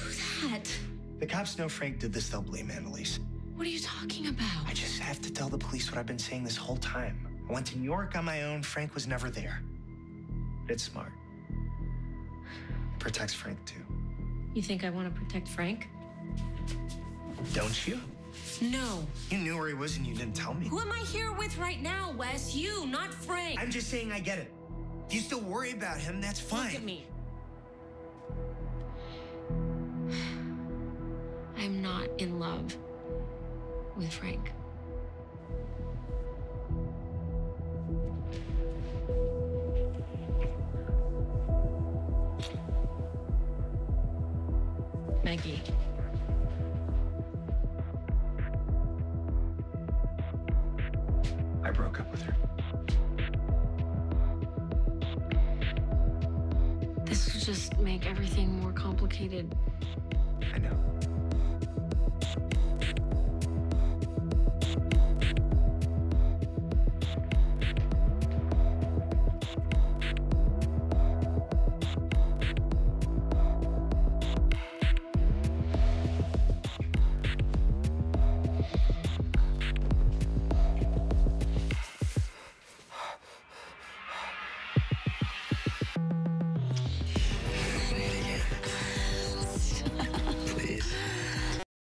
that. The cops know Frank did this, they'll blame Annalise. What are you talking about? I just have to tell the police what I've been saying this whole time. I went to New York on my own. Frank was never there. It's smart. Protects Frank too. You think I want to protect Frank? Don't you? No. You knew where he was and you didn't tell me. Who am I here with right now, Wes? You, not Frank. I'm just saying I get it. If you still worry about him, that's fine. Look at me. Frank. Meggy. I broke up with her. This will just make everything more complicated. I know.